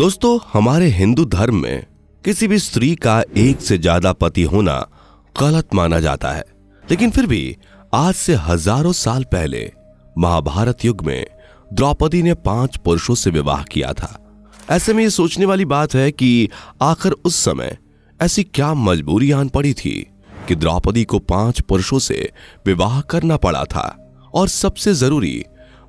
दोस्तों, हमारे हिंदू धर्म में किसी भी स्त्री का एक से ज़्यादा पति होना गलत माना जाता है। लेकिन फिर भी, आज से हज़ारों साल पहले महाभारत युग में द्रौपदी ने पाँच पुरुषों से विवाह किया था। ऐसे में ये सोचने वाली बात है कि आखिर उस समय ऐसी क्या मजबूरी आन पड़ी थी कि द्रौपदी को पाँच पुरुषों से विवाह करना पड़ा था। और सबसे ज़रूरी,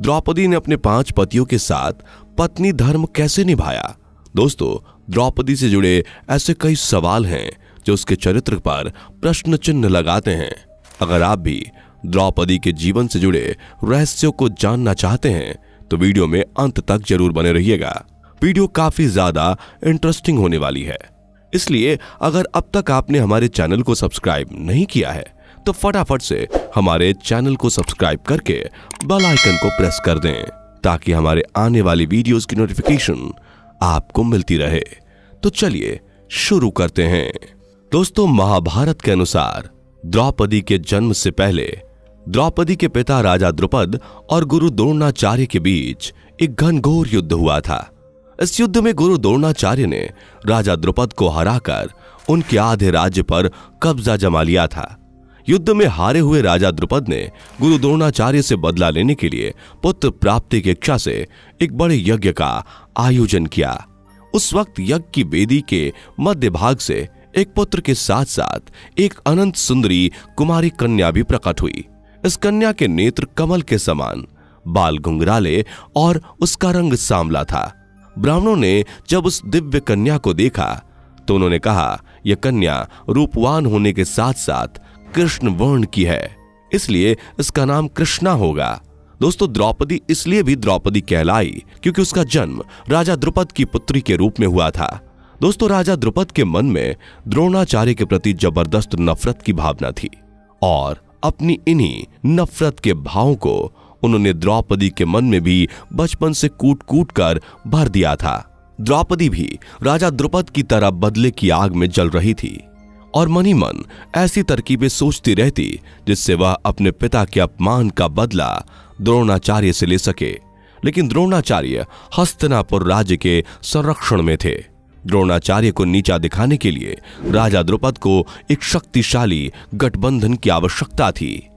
द्रौपदी ने अपने पाँच पतियों के साथ पत्नी धर्म कैसे निभाया? दोस्तों, द्रौपदी से जुड़े ऐसे कई सवाल हैं जो उसके चरित्र पर प्रश्न चिन्ह लगाते हैं। अगर आप भी द्रौपदी के जीवन से जुड़े रहस्यों को जानना चाहते हैं तो वीडियो में अंत तक ज़रूर बने रहिएगा। वीडियो काफ़ी ज़्यादा इंटरेस्टिंग होने वाली है। इसलिए अगर अब तक आपने हमारे चैनल को सब्सक्राइब नहीं किया है तो फटाफट से हमारे चैनल को सब्सक्राइब करके बेल आइकन को प्रेस कर दें। ताकि हमारे आने वाली वीडियोस की नोटिफिकेशन आपको मिलती रहे। तो चलिए शुरू करते हैं। दोस्तों, महाभारत के अनुसार द्रौपदी के जन्म से पहले द्रौपदी के पिता राजा द्रुपद और गुरु द्रोणाचार्य के बीच एक घनघोर युद्ध हुआ था। इस युद्ध में गुरु द्रोणाचार्य ने राजा द्रुपद को हराकर उनके आधे राज्य पर कब्जा जमा लिया था। युद्ध में हारे हुए राजा द्रुपद ने गुरु द्रोणाचार्य से बदला लेने के लिए पुत्र प्राप्ति की इच्छा से एक बड़े यज्ञ का आयोजन किया। उस वक्त यज्ञ की वेदी के मध्य भाग से एक पुत्र के साथ साथ एक अनंत सुंदरी कुमारी कन्या भी प्रकट हुई। इस कन्या के नेत्र कमल के समान, बाल घुंघराले और उसका रंग सांवला था। ब्राह्मणों ने जब उस दिव्य कन्या को देखा तो उन्होंने कहा, यह कन्या रूपवान होने के साथ साथ कृष्ण वर्ण की है। इसलिए इसका नाम कृष्णा होगा। दोस्तों, द्रौपदी इसलिए भी द्रौपदी कहलाई क्योंकि उसका जन्म राजा द्रुपद की पुत्री के रूप में हुआ था। दोस्तों, राजा द्रुपद के मन में द्रोणाचार्य के प्रति ज़बरदस्त नफरत की भावना थी और अपनी इन्हीं नफरत के भावों को उन्होंने द्रौपदी के मन में भी बचपन से कूट कूट कर भर दिया था। द्रौपदी भी राजा द्रुपद की तरह बदले की आग में जल रही थी। और मनी मन ऐसी तरकीबें सोचती रहती, जिससे वह अपने पिता के अपमान का बदला द्रोणाचार्य से ले सके। लेकिन द्रोणाचार्य हस्तनापुर राज्य के संरक्षण में थे। द्रोणाचार्य को नीचा दिखाने के लिए राजा द्रुपद को एक शक्तिशाली गठबंधन की आवश्यकता थी।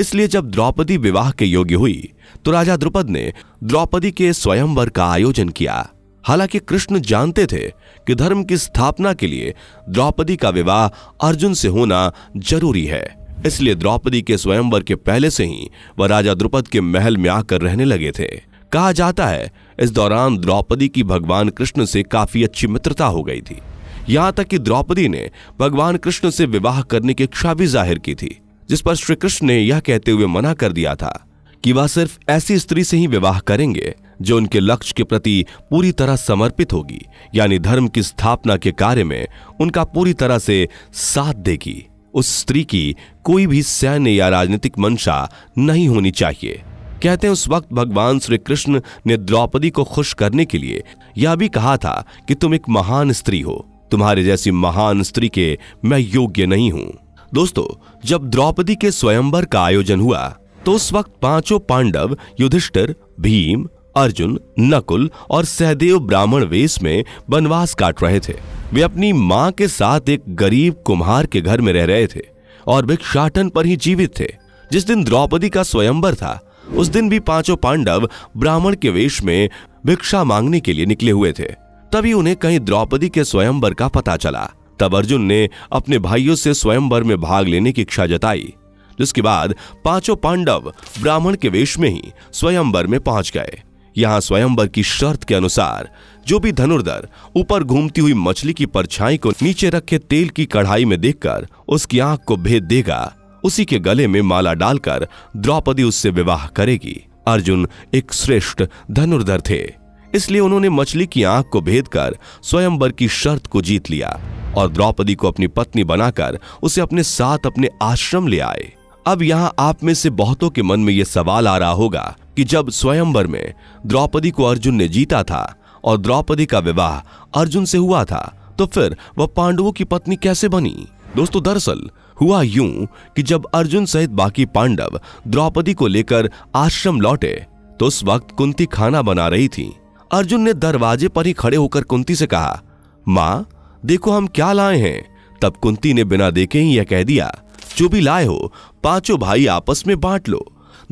इसलिए जब द्रौपदी विवाह के योग्य हुई तो राजा द्रुपद ने द्रौपदी के स्वयंवर का आयोजन किया। हालाँकि कृष्ण जानते थे कि धर्म की स्थापना के लिए द्रौपदी का विवाह अर्जुन से होना ज़रूरी है। इसलिए द्रौपदी के स्वयंवर के पहले से ही वह राजा द्रुपद के महल में आकर रहने लगे थे। कहा जाता है, इस दौरान द्रौपदी की भगवान कृष्ण से काफ़ी अच्छी मित्रता हो गई थी। यहाँ तक कि द्रौपदी ने भगवान कृष्ण से विवाह करने की इच्छा भी ज़ाहिर की थी, जिस पर श्री कृष्ण ने यह कहते हुए मना कर दिया था कि वह सिर्फ़ ऐसी स्त्री से ही विवाह करेंगे जो उनके लक्ष्य के प्रति पूरी तरह समर्पित होगी, यानी धर्म की स्थापना के कार्य में उनका पूरी तरह से साथ देगी। उस स्त्री की कोई भी सैन्य या राजनीतिक मंशा नहीं होनी चाहिए। कहते हैं उस वक्त भगवान श्री कृष्ण ने द्रौपदी को खुश करने के लिए यह भी कहा था कि तुम एक महान स्त्री हो। तुम्हारे जैसी महान स्त्री के मैं योग्य नहीं हूँ। दोस्तों, जब द्रौपदी के स्वयंवर का आयोजन हुआ तो उस वक्त पाँचों पांडव, युधिष्ठिर, भीम अर्जुन, नकुल और सहदेव ब्राह्मण वेश में वनवास काट रहे थे। वे अपनी माँ के साथ एक गरीब कुम्हार के घर में रह रहे थे और भिक्षाटन पर ही जीवित थे। जिस दिन द्रौपदी का स्वयंवर था, उस दिन भी पाँचों पांडव ब्राह्मण के वेश में भिक्षा मांगने के लिए निकले हुए थे। तभी उन्हें कहीं द्रौपदी के स्वयंवर का पता चला। तब अर्जुन ने अपने भाइयों से स्वयंवर में भाग लेने की इच्छा जताई, जिसके बाद पाँचों पांडव ब्राह्मण के वेश में ही स्वयंवर में पहुँच गए। यहाँ स्वयंवर की शर्त के अनुसार, जो भी धनुर्धर ऊपर घूमती हुई मछली की परछाई को नीचे रखे तेल की कढ़ाई में देखकर उसकी आँख को भेद देगा, उसी के गले में माला डालकर द्रौपदी उससे विवाह करेगी। अर्जुन एक श्रेष्ठ धनुर्धर थे, इसलिए उन्होंने मछली की आँख को भेद कर स्वयंवर की शर्त को जीत लिया और द्रौपदी को अपनी पत्नी बनाकर उसे अपने साथ अपने आश्रम ले आए। अब यहाँ आप में से बहुतों के मन में यह सवाल आ रहा होगा कि जब स्वयंवर में द्रौपदी को अर्जुन ने जीता था और द्रौपदी का विवाह अर्जुन से हुआ था तो फिर वह पांडवों की पत्नी कैसे बनी? दोस्तों, दरअसल हुआ यूँ कि जब अर्जुन सहित बाकी पांडव द्रौपदी को लेकर आश्रम लौटे तो उस वक्त कुंती खाना बना रही थी। अर्जुन ने दरवाजे पर ही खड़े होकर कुंती से कहा, माँ, देखो हम क्या लाए हैं। तब कुंती ने बिना देखे ही यह कह दिया, जो भी लाए हो पाँचों भाई आपस में बांट लो।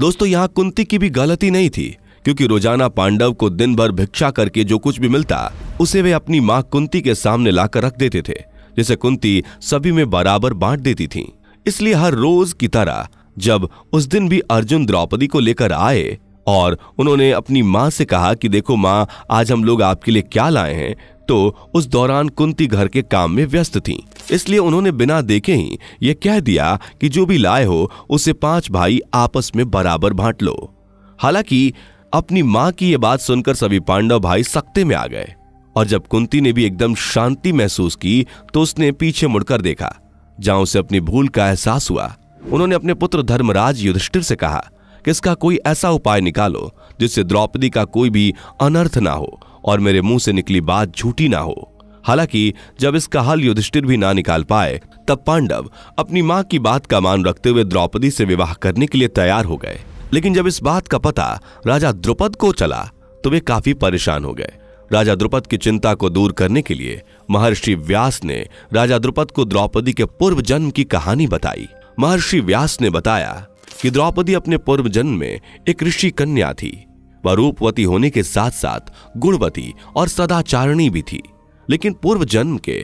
दोस्तों, यहाँ कुंती की भी गलती नहीं थी, क्योंकि रोज़ाना पांडव को दिन भर भिक्षा करके जो कुछ भी मिलता, उसे वे अपनी माँ कुंती के सामने लाकर रख देते थे, जिसे कुंती सभी में बराबर बांट देती थी। इसलिए हर रोज की तरह, जब उस दिन भी अर्जुन द्रौपदी को लेकर आए, और उन्होंने अपनी माँ से कहा कि, देखो माँ, आज हम लोग आपके लिए क्या लाए हैं तो उस दौरान कुंती घर के काम में व्यस्त थी। इसलिए उन्होंने बिना देखे ही यह कह दिया कि जो भी लाए हो, उसे पाँच भाई आपस में बराबर बांट लो। हालाँकि, अपनी माँ की यह बात सुनकर सभी पांडव भाई सख्ते में आ गए और जब कुंती ने भी एकदम शांति महसूस की तो उसने पीछे मुड़कर देखा, जहाँ उसे अपनी भूल का एहसास हुआ। उन्होंने अपने पुत्र धर्मराज युधिष्ठिर से कहा कि इसका कोई ऐसा उपाय निकालो, जिससे द्रौपदी का कोई भी अनर्थ ना हो और मेरे मुँह से निकली बात झूठी ना हो। हालाँकि, जब इसका हल युधिष्ठिर भी ना निकाल पाए, तब पांडव अपनी माँ की बात का मान रखते हुए द्रौपदी से विवाह करने के लिए तैयार हो गए। लेकिन जब इस बात का पता राजा द्रुपद को चला तो वे काफ़ी परेशान हो गए। राजा द्रुपद की चिंता को दूर करने के लिए महर्षि व्यास ने राजा द्रुपद को द्रौपदी के पूर्व जन्म की कहानी बताई। महर्षि व्यास ने बताया कि द्रौपदी अपने पूर्व जन्म में एक ऋषि कन्या थी। वह रूपवती होने के साथ साथ गुणवती और सदाचारणी भी थी। लेकिन पूर्व जन्म के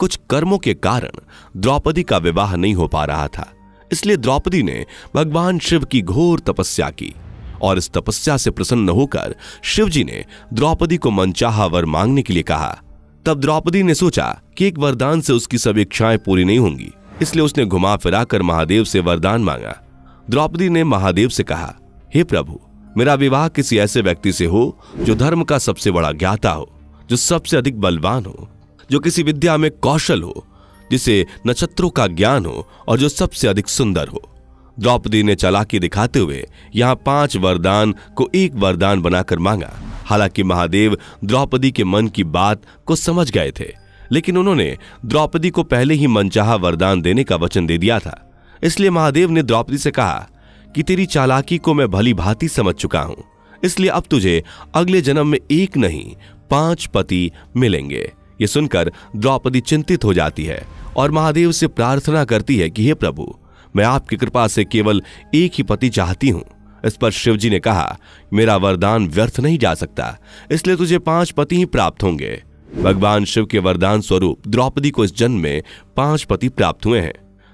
कुछ कर्मों के कारण द्रौपदी का विवाह नहीं हो पा रहा था। इसलिए द्रौपदी ने भगवान शिव की घोर तपस्या की और इस तपस्या से प्रसन्न होकर शिवजी ने द्रौपदी को मनचाहा वर मांगने के लिए कहा। तब द्रौपदी ने सोचा कि एक वरदान से उसकी सभी इच्छाएँ पूरी नहीं होंगी, इसलिए उसने घुमा फिराकर महादेव से वरदान मांगा। द्रौपदी ने महादेव से कहा, हे प्रभु मेरा विवाह किसी ऐसे व्यक्ति से हो जो धर्म का सबसे बड़ा ज्ञाता हो, जो सबसे अधिक बलवान हो, जो किसी विद्या में कौशल हो, जिसे नक्षत्रों का ज्ञान हो और जो सबसे अधिक सुंदर हो। द्रौपदी ने चलाकी दिखाते हुए यहाँ पाँच वरदान को एक वरदान बनाकर मांगा। हालाँकि महादेव द्रौपदी के मन की बात को समझ गए थे, लेकिन उन्होंने द्रौपदी को पहले ही मनचाहा वरदान देने का वचन दे दिया था। इसलिए महादेव ने द्रौपदी से कहा कि तेरी चालाकी को मैं भली भांति समझ चुका हूँ। इसलिए अब तुझे अगले जन्म में एक नहीं, पाँच पति मिलेंगे। ये सुनकर द्रौपदी चिंतित हो जाती है और महादेव से प्रार्थना करती है कि हे प्रभु, मैं आपकी कृपा से केवल एक ही पति चाहती हूँ। इस पर शिवजी ने कहा, मेरा वरदान व्यर्थ नहीं जा सकता, इसलिए तुझे पाँच पति ही प्राप्त होंगे। भगवान शिव के वरदान स्वरूप द्रौपदी को इस जन्म में पाँच पति प्राप्त हुए हैं।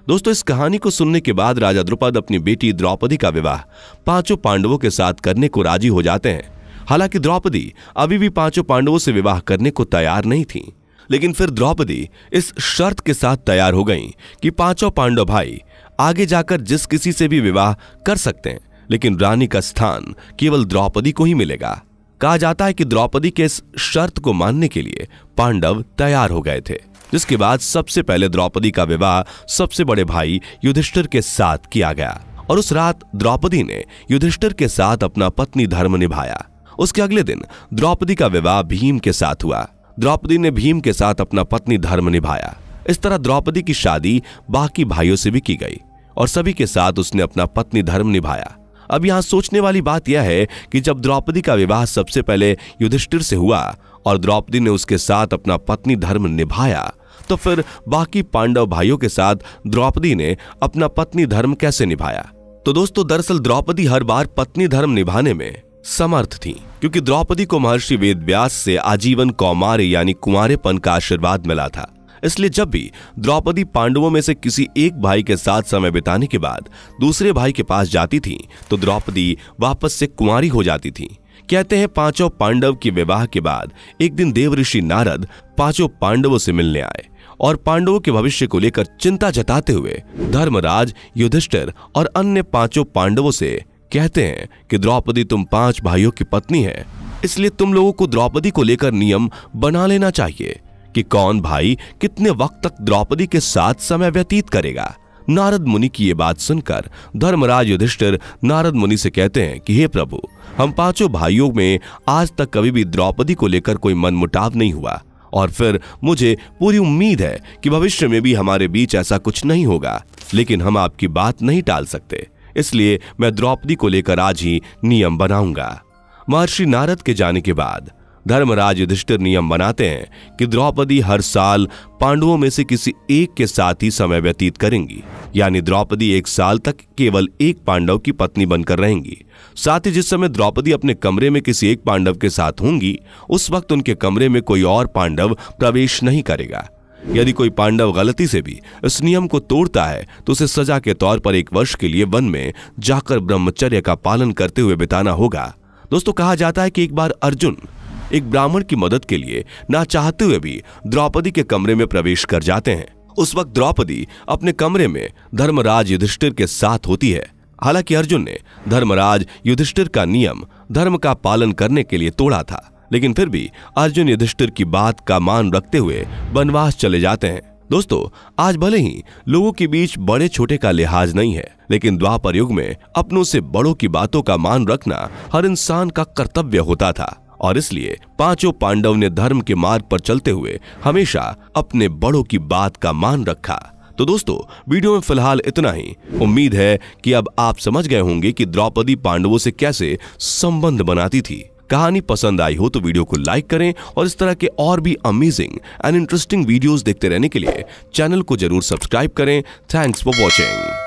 दोस्तों, इस कहानी को सुनने के बाद राजा द्रुपद अपनी बेटी द्रौपदी का विवाह पाँचों पांडवों के साथ करने को राज़ी हो जाते हैं। हालाँकि द्रौपदी अभी भी पाँचों पांडवों से विवाह करने को तैयार नहीं थी। लेकिन फिर द्रौपदी इस शर्त के साथ तैयार हो गई कि पाँचों पांडव भाई आगे जाकर जिस किसी से भी विवाह कर सकते हैं, लेकिन रानी का स्थान केवल द्रौपदी को ही मिलेगा। कहा जाता है कि द्रौपदी के इस शर्त को मानने के लिए पांडव तैयार हो गए थे। जिसके बाद सबसे पहले द्रौपदी का विवाह सबसे बड़े भाई युधिष्ठिर के साथ किया गया। और उस रात द्रौपदी ने युधिष्ठिर के साथ अपना पत्नी धर्म निभाया। उसके अगले दिन द्रौपदी का विवाह भीम के साथ हुआ। द्रौपदी ने भीम के साथ अपना पत्नी धर्म निभाया। इस तरह द्रौपदी की शादी बाकी भाइयों से भी की गई और सभी के साथ उसने अपना पत्नी धर्म निभाया। अब यहाँ सोचने वाली बात यह है कि जब द्रौपदी का विवाह सबसे पहले युधिष्ठिर से हुआ और द्रौपदी ने उसके साथ अपना पत्नी धर्म निभाया तो फिर बाकी पांडव भाइयों के साथ द्रौपदी ने अपना पत्नी धर्म कैसे निभाया? तो दोस्तों, दरअसल द्रौपदी हर बार पत्नी धर्म निभाने में समर्थ थी, क्योंकि द्रौपदी को महर्षि वेद व्यास से आजीवन कौमार यानी कुंवरेपन का आशीर्वाद मिला था। इसलिए जब भी द्रौपदी पांडवों में से किसी एक भाई के साथ समय बिताने के बाद दूसरे भाई के पास जाती थी तो द्रौपदी वापस से कुंवारी हो जाती थी। कहते हैं पाँचों पांडव के विवाह के बाद एक दिन देवऋषि नारद पाँचों पांडवों से मिलने आए और पांडवों के भविष्य को लेकर चिंता जताते हुए धर्मराज, युधिष्ठिर और अन्य पाँचों पांडवों से कहते हैं कि द्रौपदी तुम पाँच भाइयों की पत्नी है, इसलिए तुम लोगों को द्रौपदी को लेकर नियम बना लेना चाहिए कि कौन भाई कितने वक्त तक द्रौपदी के साथ समय व्यतीत करेगा। नारद मुनि की ये बात सुनकर धर्मराज युधिष्ठिर नारद मुनि से कहते हैं कि, हे प्रभु, हम पाँचों भाइयों में आज तक कभी भी द्रौपदी को लेकर कोई मनमुटाव नहीं हुआ। और फिर मुझे पूरी उम्मीद है कि भविष्य में भी हमारे बीच ऐसा कुछ नहीं होगा। लेकिन हम आपकी बात नहीं टाल सकते। इसलिए मैं द्रौपदी को लेकर आज ही नियम बनाऊँगा। महर्षि नारद के जाने के बाद धर्मराज युधिष्ठिर नियम बनाते हैं कि द्रौपदी हर साल पांडवों में से किसी एक के साथ ही समय व्यतीत करेंगी। यानी द्रौपदी एक साल तक केवल एक पांडव की पत्नी बनकर रहेंगी। साथ ही जिस समय द्रौपदी अपने कमरे में किसी एक पांडव के साथ होंगी, उस वक्त उनके कमरे में कोई और पांडव प्रवेश नहीं करेगा। यदि कोई पांडव गलती से भी इस नियम को तोड़ता है तो उसे सजा के तौर पर एक वर्ष के लिए वन में जाकर ब्रह्मचर्य का पालन करते हुए बिताना होगा। दोस्तों, कहा जाता है कि एक बार अर्जुन एक ब्राह्मण की मदद के लिए ना चाहते हुए भी द्रौपदी के कमरे में प्रवेश कर जाते हैं। उस वक्त द्रौपदी अपने कमरे में धर्मराज युधिष्ठिर के साथ होती है। हालाँकि अर्जुन ने धर्मराज युधिष्ठिर का नियम, धर्म का पालन करने के लिए तोड़ा था, लेकिन फिर भी अर्जुन युधिष्ठिर की बात का मान रखते हुए वनवास चले जाते हैं। दोस्तों, आज भले ही लोगों के बीच बड़े छोटे का लिहाज नहीं है, लेकिन द्वापर युग में अपनों से बड़ों की बातों का मान रखना हर इंसान का कर्तव्य होता था। और इसलिए पाँचों पांडव ने धर्म के मार्ग पर चलते हुए हमेशा अपने बड़ों की बात का मान रखा। तो दोस्तों, वीडियो में फ़िलहाल इतना ही। उम्मीद है कि अब आप समझ गए होंगे कि द्रौपदी पांडवों से कैसे संबंध बनाती थी। कहानी पसंद आई हो तो वीडियो को लाइक करें और इस तरह के और भी अमेजिंग एंड इंटरेस्टिंग वीडियोस देखते रहने के लिए चैनल को ज़रूर सब्सक्राइब करें। Thanks for watching.